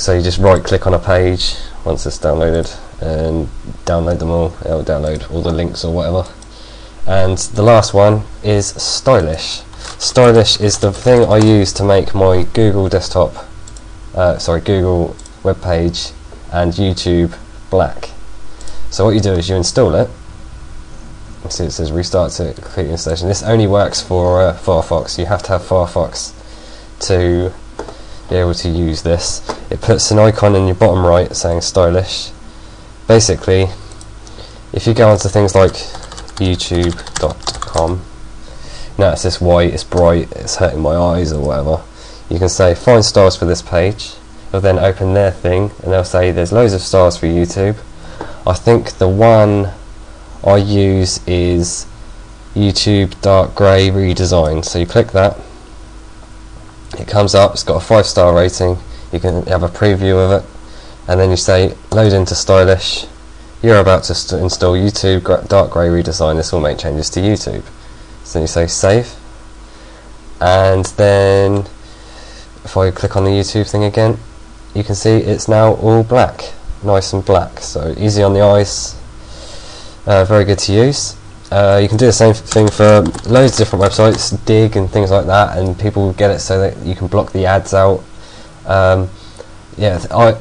So you just right click on a page once it's downloaded and download them all. It'll download all the links or whatever. And the last one is Stylish. Stylish is the thing I use to make my Google desktop, uh, sorry, Google web page and YouTube black. So what you do is you install it. See it says restart to complete installation. This only works for uh, Firefox. You have to have Firefox to be able to use this. It puts an icon in your bottom right saying stylish. Basically, if you go onto things like youtube.com, now this white, it's bright, it's hurting my eyes or whatever. You can say find styles for this page. You'll then open their thing and they'll say there's loads of styles for YouTube. I think the one I use is YouTube dark grey redesign. So you click that it comes up, it's got a five star rating, you can have a preview of it, and then you say load into stylish, you're about to st install YouTube dark grey redesign, this will make changes to YouTube. So you say save, and then if I click on the YouTube thing again, you can see it's now all black, nice and black, so easy on the eyes, uh, very good to use. Uh, you can do the same thing for loads of different websites, Digg and things like that, and people get it so that you can block the ads out. Um, yeah, I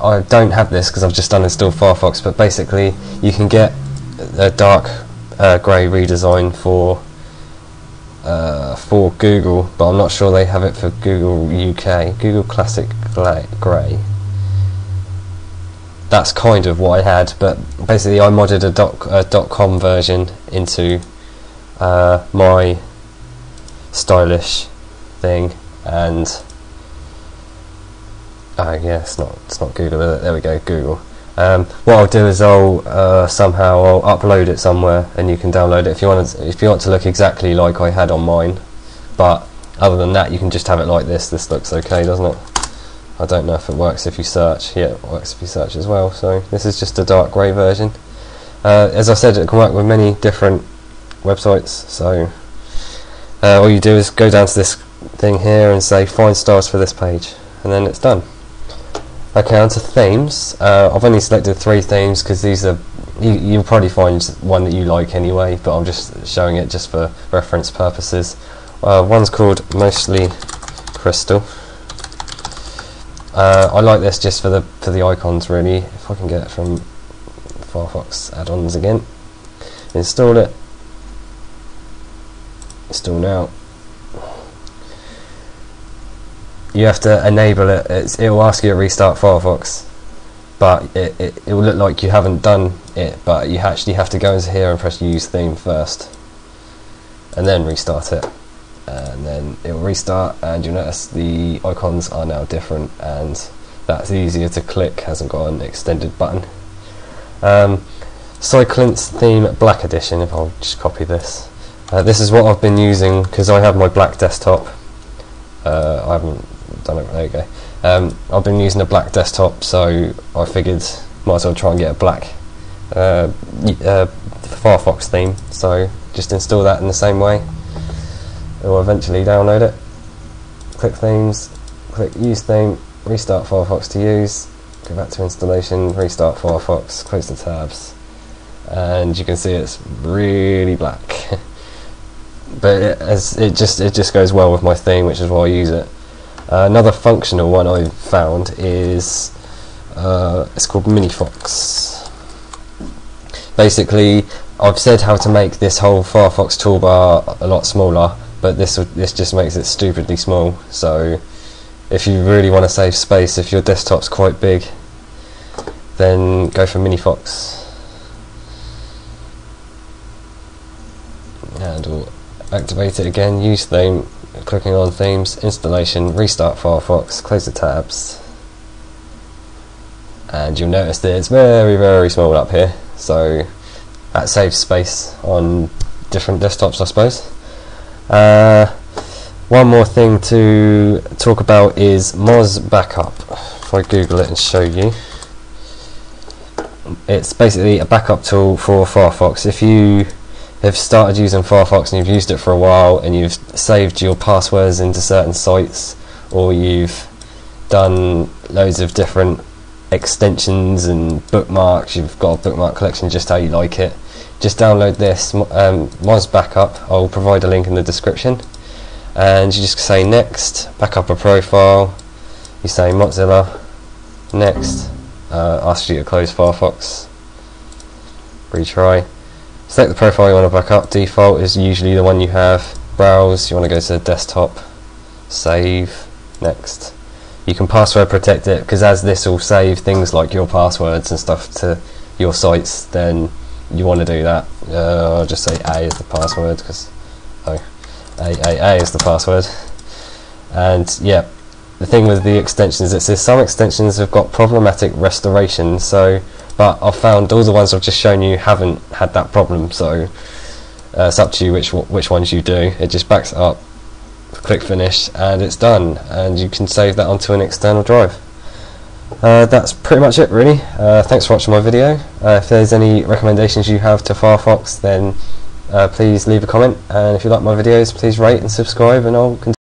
I don't have this because I've just uninstalled Firefox, but basically you can get a dark uh, grey redesign for uh, for Google, but I'm not sure they have it for Google UK, Google Classic Grey that's kind of what I had, but basically I modded a a dot com version into uh, my stylish thing, and oh yeah, it's not it's not Google, it? There we go, Google. Um, what I'll do is I'll uh, somehow I'll upload it somewhere, and you can download it if you want. To, if you want to look exactly like I had on mine, but other than that, you can just have it like this. This looks okay, doesn't it? I don't know if it works if you search. Yeah, it works if you search as well. So this is just a dark grey version. Uh, as I said, it can work with many different websites. So uh, all you do is go down to this thing here and say find styles for this page, and then it's done. Okay, on to themes. Uh, I've only selected three themes because these are you, you'll probably find one that you like anyway, but I'm just showing it just for reference purposes. Uh, one's called Mostly Crystal. Uh, I like this just for the for the icons really. If I can get it from Firefox add-ons again, install it. Install now. You have to enable it. It's, it will ask you to restart Firefox, but it, it it will look like you haven't done it. But you actually have to go into here and press Use Theme first, and then restart it and then it will restart and you'll notice the icons are now different and that's easier to click hasn't got an extended button. Um, Cylence theme black edition if I'll just copy this. Uh, this is what I've been using because I have my black desktop. Uh, I haven't done it there you go. Um, I've been using a black desktop so I figured might as well try and get a black uh, uh Firefox theme. So just install that in the same way it will eventually download it. Click themes, click use theme, restart Firefox to use, go back to installation, restart Firefox, close the tabs, and you can see it's really black. but it, as it just it just goes well with my theme, which is why I use it. Uh, another functional one I found is uh, it's called Minifox. Basically, I've said how to make this whole Firefox toolbar a lot smaller but this this just makes it stupidly small. So if you really want to save space, if your desktop's quite big, then go for Minifox. And we'll activate it again, use theme, clicking on themes, installation, restart Firefox, close the tabs. And you'll notice that it's very, very small up here. So that saves space on different desktops, I suppose. Uh, one more thing to talk about is Moz Backup. If I Google it and show you, it's basically a backup tool for Firefox. If you have started using Firefox and you've used it for a while and you've saved your passwords into certain sites or you've done loads of different extensions and bookmarks. You've got a bookmark collection just how you like it. Just download this um, MozBackup. I'll provide a link in the description. And you just say next, back up a profile. You say Mozilla, next. Uh, you to close Firefox. Retry. Select the profile you want to back up. Default is usually the one you have. Browse. You want to go to the desktop. Save. Next you can password protect it because as this will save things like your passwords and stuff to your sites then you want to do that? Uh, I'll just say A is the password because oh A, A, A is the password. And yeah the thing with the extensions it says some extensions have got problematic restoration so but I've found all the ones I've just shown you haven't had that problem so uh, it's up to you which which ones you do. It just backs it up click finish and it's done. And you can save that onto an external drive uh, that's pretty much it really. Uh, thanks for watching my video. Uh, if there's any recommendations you have to Firefox then uh, please leave a comment. And if you like my videos please rate and subscribe and I'll continue